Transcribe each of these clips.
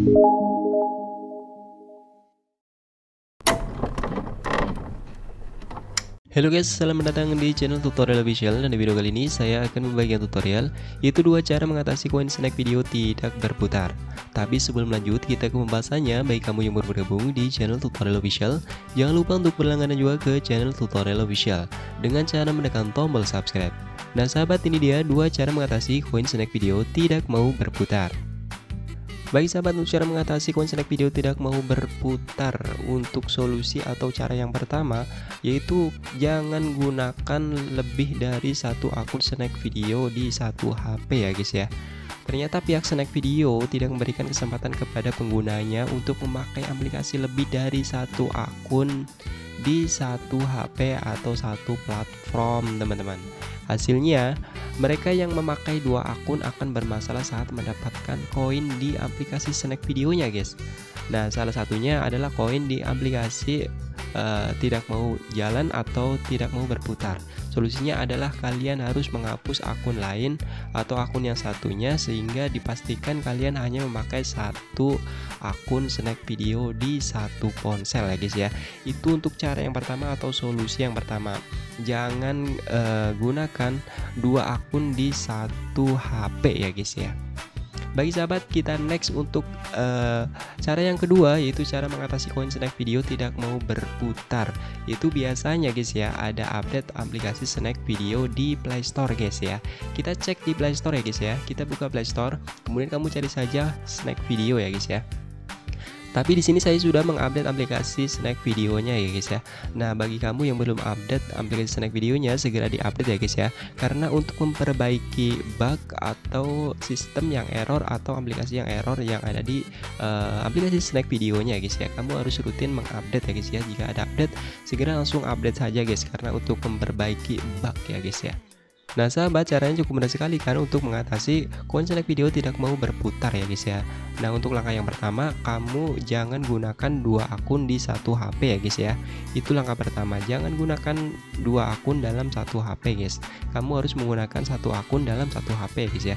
Halo guys, selamat datang di channel tutorial official dan di video kali ini saya akan membagikan tutorial yaitu dua cara mengatasi koin snack video tidak berputar. Tapi sebelum lanjut kita ke pembahasannya, baik kamu yang baru bergabung di channel tutorial official, jangan lupa untuk berlangganan juga ke channel tutorial official dengan cara menekan tombol subscribe. Nah sahabat ini dia dua cara mengatasi koin snack video tidak mau berputar. Baik sahabat untuk cara mengatasi konslet video tidak mau berputar Untuk solusi atau cara yang pertama Yaitu jangan gunakan lebih dari satu akun snack video di satu HP ya guys ya. Ternyata pihak snack video tidak memberikan kesempatan kepada penggunanya untuk memakai aplikasi lebih dari satu akun di satu HP atau satu platform teman-teman. Hasilnya, mereka yang memakai dua akun akan bermasalah saat mendapatkan koin di aplikasi snack videonya guys Nah salah satunya adalah koin di aplikasi uh, tidak mau jalan atau tidak mau berputar. Solusinya adalah kalian harus menghapus akun lain atau akun yang satunya sehingga dipastikan kalian hanya memakai satu akun snack video di satu ponsel ya guys ya. Itu untuk cara yang pertama atau solusi yang pertama. Jangan uh, gunakan dua akun di satu HP ya guys ya. Bagi sahabat kita next untuk uh, cara yang kedua yaitu cara mengatasi koin snack video tidak mau berputar. Itu biasanya guys ya ada update aplikasi snack video di Play Store guys ya. Kita cek di Play Store ya guys ya. Kita buka Play Store, kemudian kamu cari saja snack video ya guys ya. Tapi di sini saya sudah mengupdate aplikasi snack videonya ya guys ya. Nah, bagi kamu yang belum update aplikasi snack videonya segera diupdate ya guys ya. Karena untuk memperbaiki bug atau sistem yang error atau aplikasi yang error yang ada di uh, aplikasi snack videonya ya guys ya. Kamu harus rutin mengupdate ya guys ya. Jika ada update segera langsung update saja guys karena untuk memperbaiki bug ya guys ya. Nah sahabat caranya cukup mudah sekali kan untuk mengatasi konslet video tidak mau berputar ya guys ya. Nah untuk langkah yang pertama kamu jangan gunakan dua akun di satu HP ya guys ya. Itu langkah pertama jangan gunakan dua akun dalam satu HP guys. Kamu harus menggunakan satu akun dalam satu HP ya guys ya.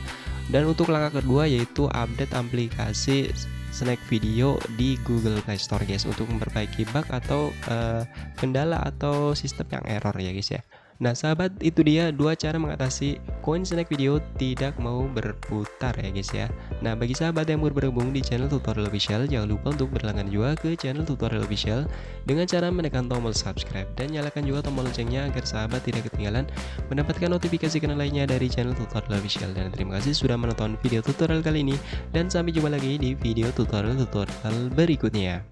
Dan untuk langkah kedua yaitu update aplikasi snack video di Google Play Store guys Untuk memperbaiki bug atau uh, kendala atau sistem yang error ya guys ya Nah sahabat itu dia dua cara mengatasi koin snack video tidak mau berputar ya guys ya. Nah bagi sahabat yang baru bergabung di channel tutorial official Jangan lupa untuk berlangganan juga ke channel tutorial official Dengan cara menekan tombol subscribe Dan nyalakan juga tombol loncengnya agar sahabat tidak ketinggalan Mendapatkan notifikasi kanal lainnya dari channel tutorial official. Dan terima kasih sudah menonton video tutorial kali ini Dan sampai jumpa lagi di video tutorial-tutorial berikutnya